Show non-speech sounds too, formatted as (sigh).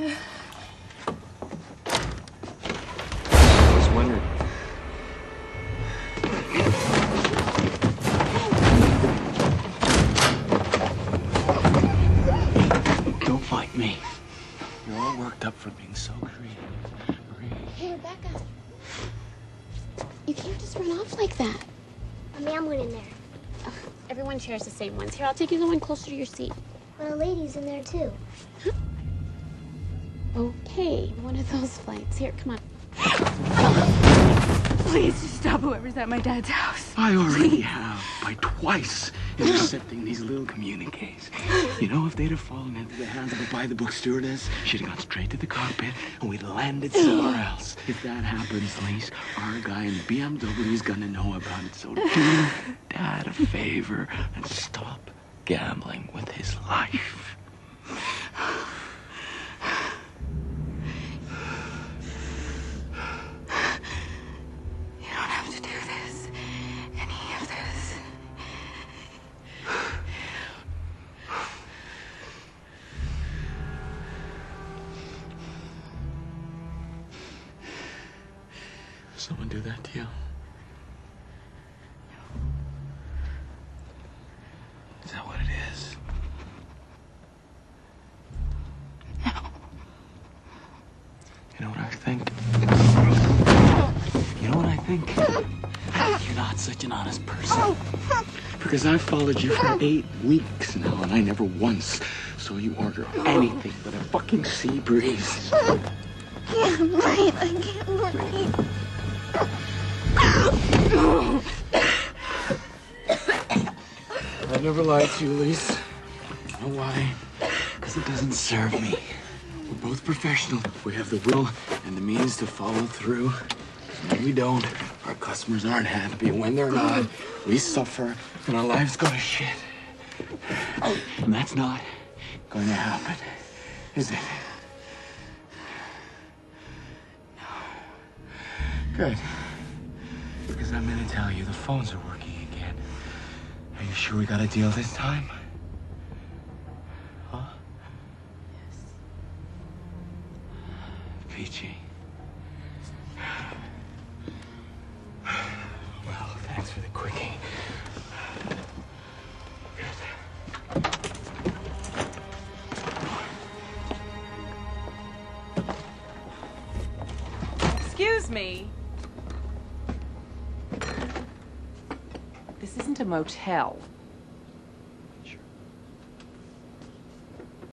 I was wondering. Don't fight me. You're all worked up from being so creative. Hey, Rebecca. You can't just run off like that. A man went in there. Everyone shares the same ones. Here, I'll take you the one closer to your seat. Well, a lady's in there, too. Okay, one of those flights. Here, come on. Please just stop whoever's at my dad's house. I already have by twice intercepting these little communiques. You know, if they'd have fallen into the hands of a by the book stewardess, she'd have gone straight to the cockpit and we'd landed somewhere (sighs) else. If that happens, Lise, our guy in BMW is gonna know about it. So do (laughs) Dad a favor and stop gambling with his life. Someone do that to you? Is that what it is? No. You know what I think? You know what I think? You're not such an honest person. Because I've followed you for eight weeks now, and I never once saw you order anything but a fucking sea breeze. Can't breathe. I can't breathe. I never lied to you, Lise. You know why? Because it doesn't serve me. We're both professional. We have the will and the means to follow through. When we don't, our customers aren't happy. When they're not, we suffer and our lives go to shit. And that's not going to happen, is it? No. Good. Because I'm going to tell you the phones are working. Are you sure we got a deal this time? Huh? Yes. Peachy. Well, thanks for the quickie. Excuse me. This isn't a motel.